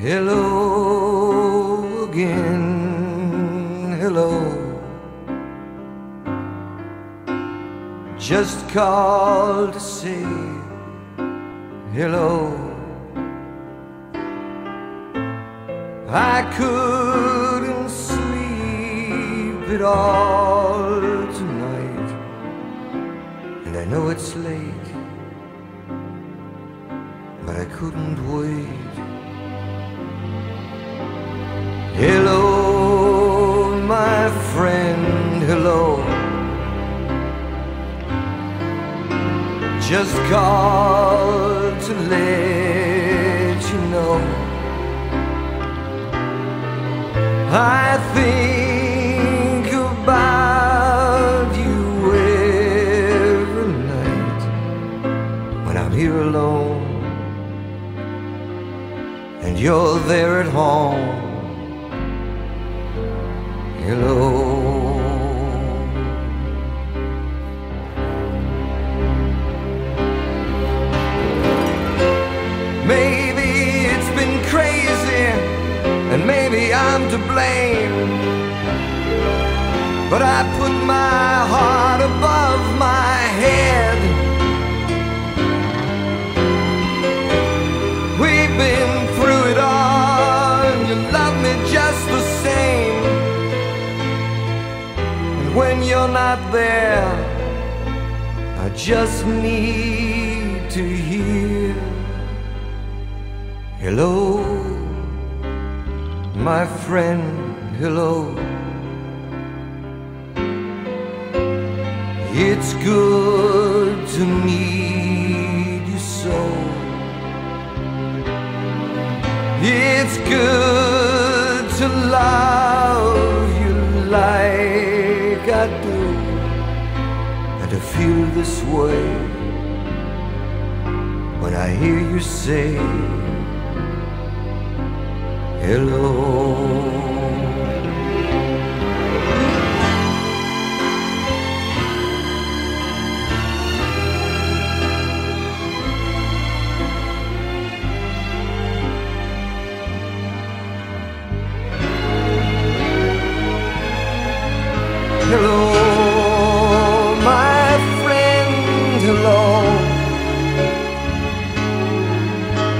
Hello again, hello. Just called to say hello. I couldn't sleep at all tonight, and I know it's late, but I couldn't wait. Hello, my friend, hello. Just called to let you know I think about you every night when I'm here alone and you're there at home. Hello. Maybe it's been crazy, and maybe I'm to blame. But I put my heart above you're not there, I just need to hear. Hello, my friend, hello. It's good to meet you so. It's good to like I do, and to feel this way when I hear you say. Hello, hello.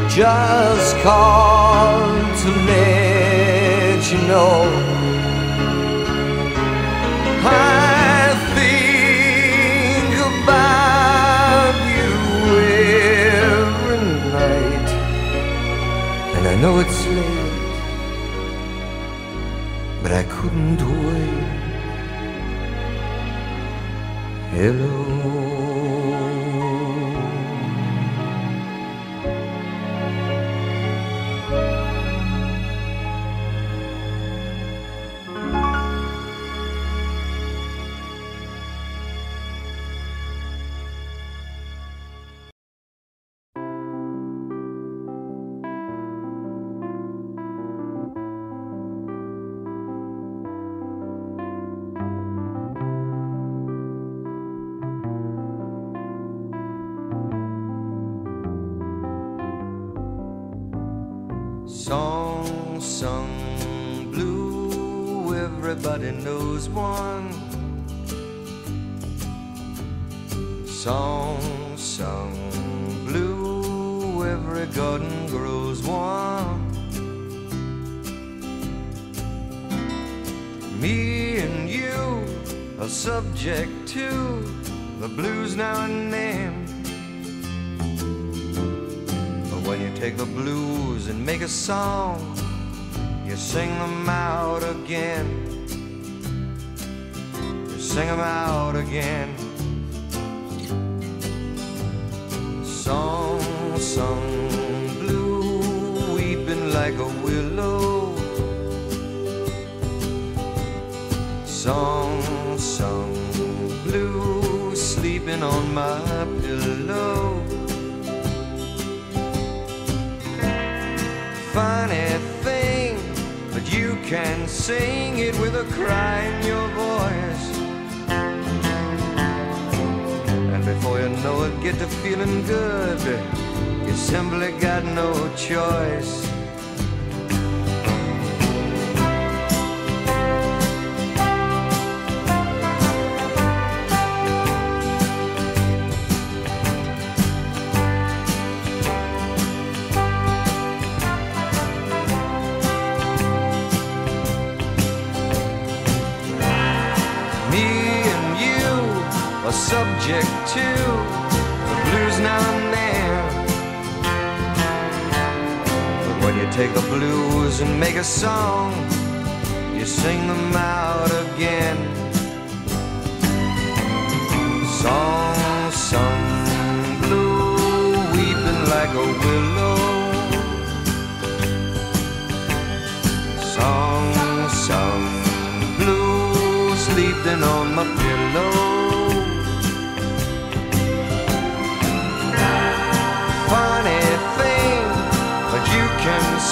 Just called to let you know I think about you every night, and I know it's late, but I couldn't wait. Hello. Song sung blue, everybody knows one. Song sung blue, every garden grows one. Me and you are subject to the blues now and then. You take the blues and make a song, you sing them out again. You sing them out again. Song sung blue, weeping like a willow. Song sung blue, sleeping on my pillow. Funny thing, but you can sing it with a cry in your voice. And before you know it, get to feeling good. You simply got no choice. Take the blues and make a song, you sing them out again. Song sung blue, weeping like a willow.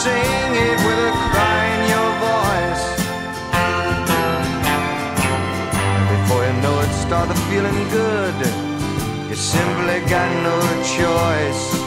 Sing it with a cry in your voice. And before you know it, start feeling good. You simply got no choice.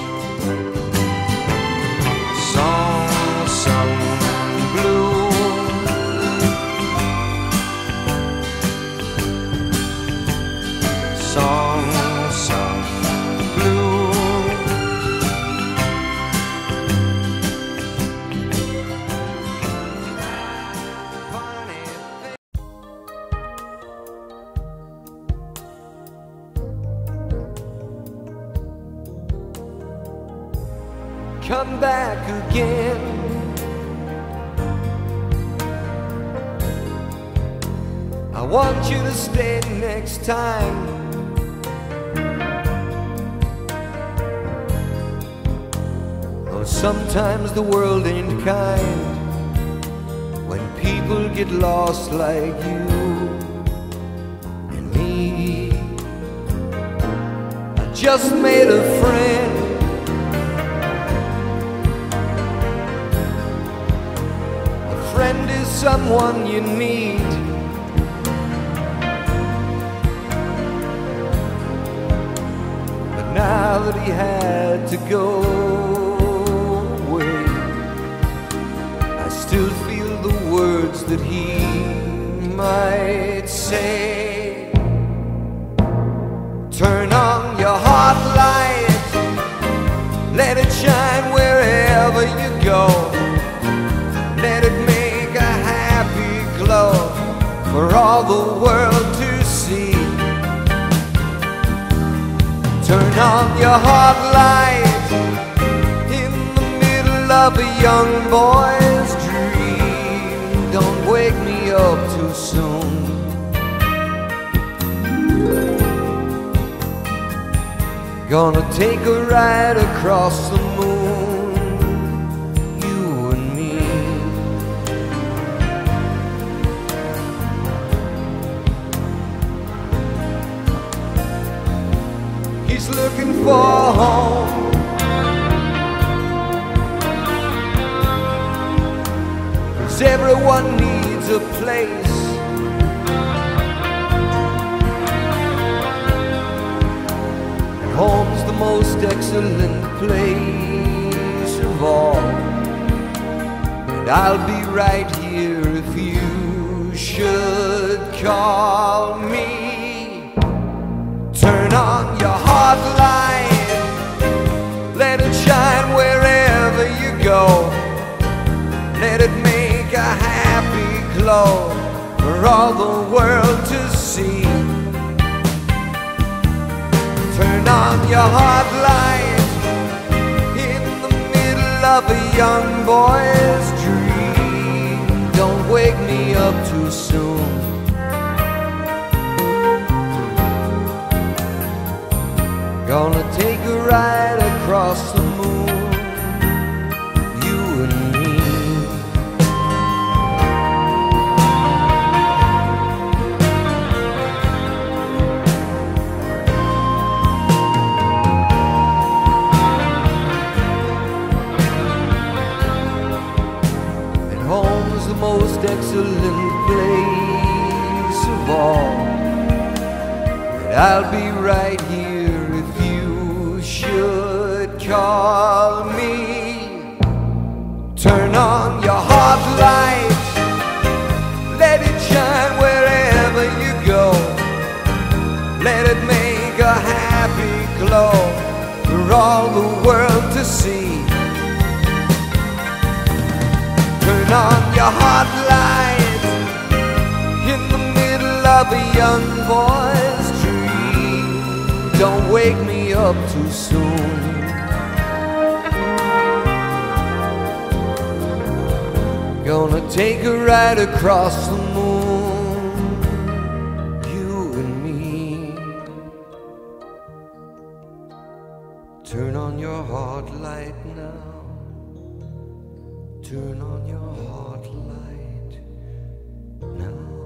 Come back again. I want you to stay next time. Though sometimes the world ain't kind when people get lost like you and me. I just made a friend. Someone you need. But now that he had to go away, I still feel the words that he might say. World to see. Turn on your heart light in the middle of a young boy's dream. Don't wake me up too soon. Gonna take a ride across the moon, place. And home's the most excellent place of all. And I'll be right here if you should call me. Turn on glow for all the world to see. Turn on your heart light in the middle of a young boy's dream. Don't wake me up too soon. Gonna take a ride excellent place of all. And I'll be right here if you should call me. Turn on your heart light, let it shine wherever you go. Let it make a happy glow for all the world to see. Turn on your heart of a young boy's dream. Don't wake me up too soon. Gonna take a ride across the moon, you and me. Turn on your heart light now. Turn on your heart light now.